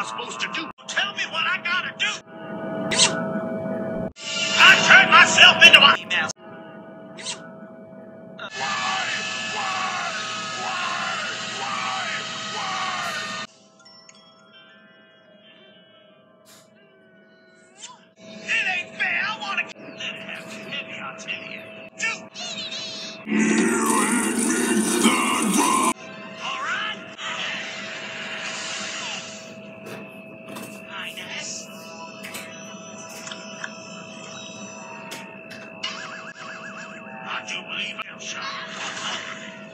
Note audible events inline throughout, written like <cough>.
I supposed to do? Tell me what I gotta do. I turned myself into a email. It ain't fair. I wanna let it. Do. Do believe I'm shot.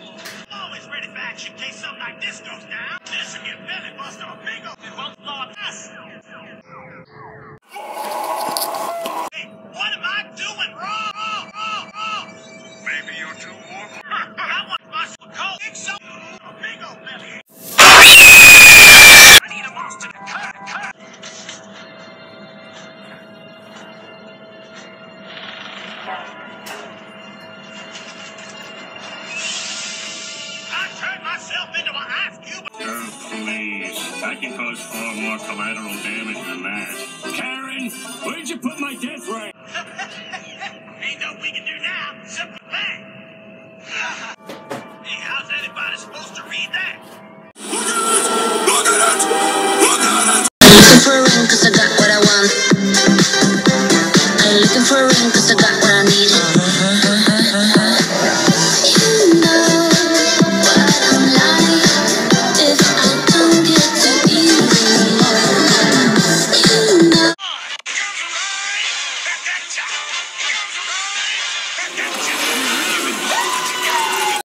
Oh, always ready for action in case something like this goes down. This'll get belly buster a big old. It won't blow us. Hey, what am I doing wrong? Wrong, wrong, wrong? Maybe you're too warm. <laughs> I want my cold. Big so. A big old belly. I need a monster to cut, cut. I I can cause far more collateral damage than that. Karen, where'd you put my death ray? <laughs> Ain't nothing we can do now, except for <laughs> hey, how's anybody supposed to read that? Look at it! Look at it! Look at it! Get you.